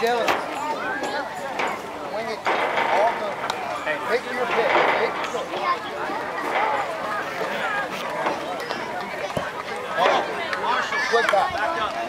jealous. Wing it. All the. Pick your pick. Pick your pick. on. Marshall. Quick back. Back up.